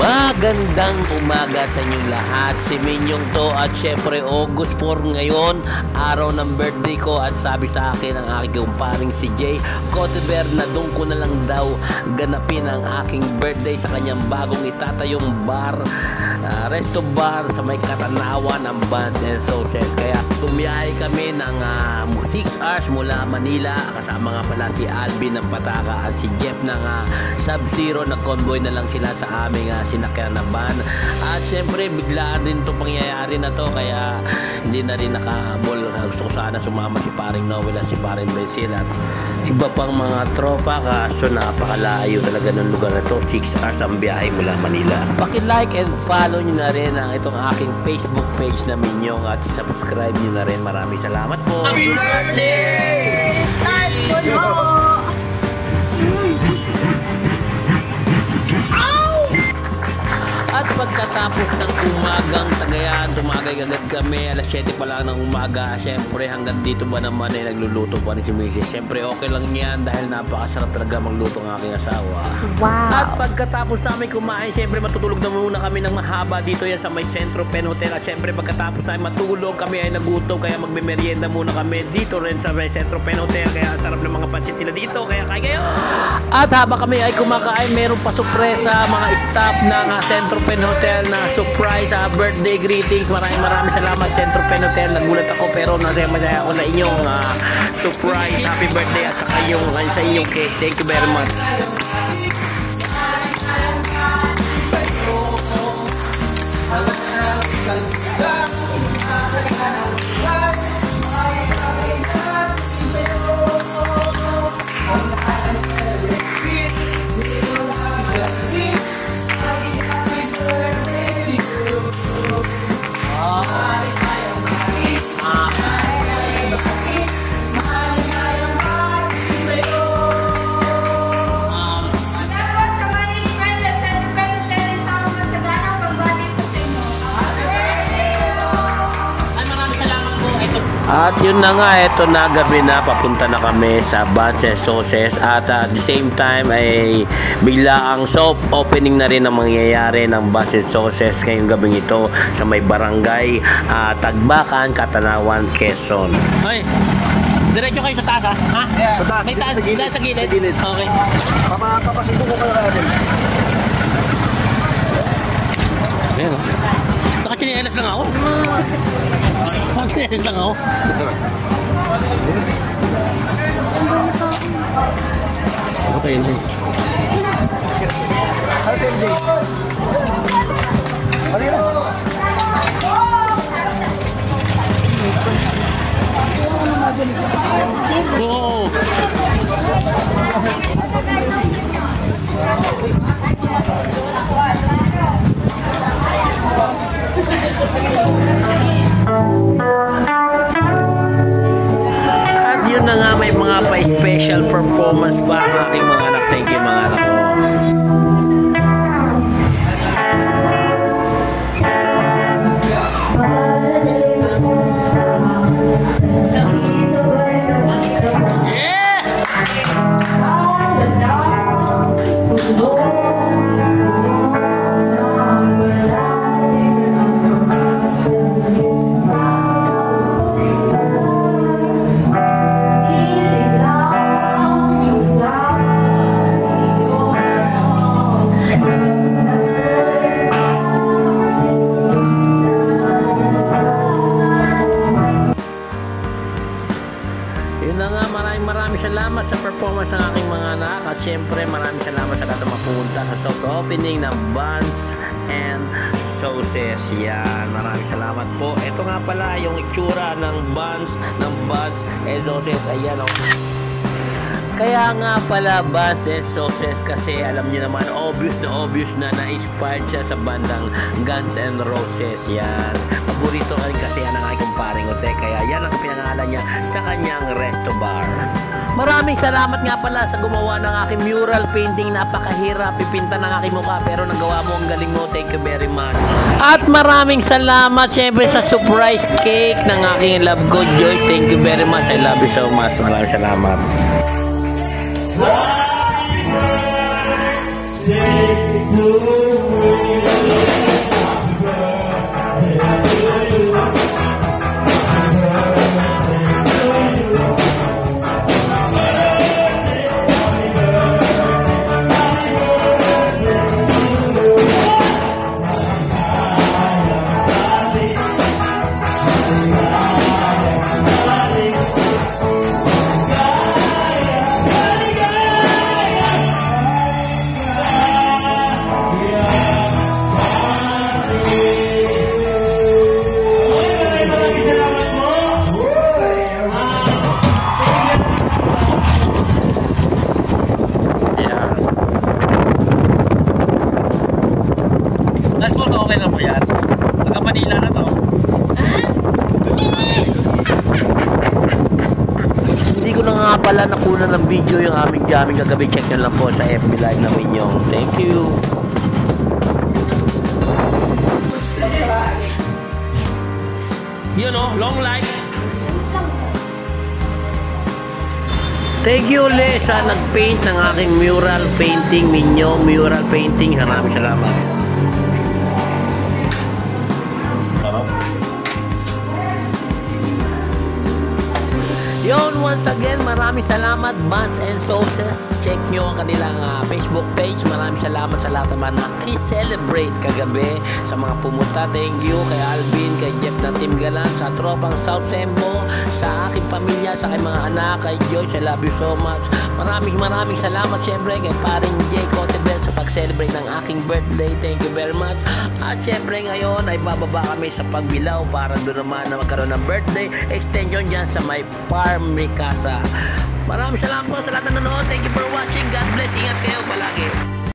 Magandang umaga sa inyong lahat. Si Minyong to at syempre August 4 ngayon, araw ng birthday ko at sabi sa akin ang aking kumparing si Jay Cotever na doon ko na lang daw ganapin ang aking birthday sa kanyang bagong itatayong bar, uh, resto bar sa may katanawan ng Buns and Sauces. Kaya tumiyahe kami ng uh, 6 hours mula Manila kasama nga pala si Alvin ng Pataka at si Jeff ng uh, Sub-Zero na convoy na lang sila sa aming uh, sinakyan na van. At syempre, biglaan din to pangyayari na to kaya hindi na rin nakahabol. Gusto ko sana sumama si paring Noel at si paring Basil at iba pang mga tropa kaso napakalayo talaga ng lugar na to. 6 hours ang biyahe mula Manila. Paki-like and follow nyo na rin ang itong aking Facebook page na Minyong at subscribe nyo na rin. Maraming salamat po. Happy birthday! San mo! Pagkatapos ng umagang tagayan, tumagay agad kami, alas 7 pa lang ng umaga. Siyempre hanggang dito ba naman ay nagluluto pa rin si Mrs. Siyempre okay lang yan dahil napakasarap talaga magluto ng aking asawa. Wow! At pagkatapos namin kumain, siyempre matutulog na muna kami ng mahaba dito yan sa may Centro Pen Hotel. At siyempre pagkatapos namin matulog, kami ay nagutom kaya magme-merienda muna kami dito rin sa may Centro Pen Hotel. Kaya sarap ng mga pansit nila dito, kaya kaya kayo! At habang kami ay kumakain, meron pa sorpresa mga staff ng Centro Pen Hotel na surprise uh, birthday greetings. Maraming maraming salamat Centro Pen Hotel. Nagulat ako pero nasaya masaya ako sa inyong uh, surprise happy birthday at saka yung uh, sa inyong cake. Thank you very much. At yun na nga, eto na gabi na, papunta na kami sa Buns and Sauces at uh, at the same time ay bigla ang soft opening na rin ang mangyayari ng and Sauces ngayong gabing ito sa may barangay uh, Tagbakan, Katanawan, Quezon. Hoy, diretso kayo sa taas ha? ha? Sa taas, May taas, sa gilid. sa gilid. Sa gilid. Okay. Papa, papasundo ko kayo natin. Ayan o. Nakachinelas lang ako. Nakachinelas lang ako. Okay na eh. Ano sa MJ? Ano yun? Pa-special performance pa nga, maraming maraming salamat sa performance ng aking mga anak at syempre maraming salamat sa lahat ng mga pumunta sa soft opening ng Buns and Sauces. Yan, maraming salamat po. Ito nga pala yung itsura ng Buns, ng Buns and Sauces. Ayan oh. Kaya nga pala and Sauces kasi alam niyo naman obvious na obvious na na-inspired siya sa bandang Guns N' Roses yan. Paborito ka rin kasi yan Ote kaya yan ang pinangalan niya sa kanyang resto bar. Maraming salamat nga pala sa gumawa ng aking mural painting. Napakahirap ipinta ng aking mukha pero nagawa mo ang galing mo. Thank you very much. At maraming salamat syempre sa surprise cake ng aking love ko Joyce. Thank you very much. I love you so much. Maraming salamat. Happy birthday okay na po yan. Taga Manila na to. Hindi ko na nga pala nakuna ng video yung aming jamming kagabi. Check nyo lang po sa FB Live ng Minyong. Thank you. Yun o, long life. Thank you ulit sa nag-paint ng aking mural painting, Minyong mural painting. Maraming salamat. Yon, once again, maraming salamat, Buns and Sauces. Check nyo ang kanilang ah, Facebook page. Maraming salamat sa lahat naman na celebrate kagabi. Sa mga pumunta, thank you kay Alvin, kay Jeff na Team Galan, sa tropang South Sembo, sa aking pamilya, sa aking mga anak, kay Joyce, I love you so much. Maraming maraming salamat siyempre kay paring Jay Cotebel sa pag-celebrate ng aking birthday. Thank you very much. At siyempre ngayon ay bababa kami sa Pagbilaw para doon naman na magkaroon ng birthday extension dyan sa may Farm Mikasa. Maraming salamat po sa lahat ng nanonood. Thank you for watching. God bless. Ingat kayo palagi.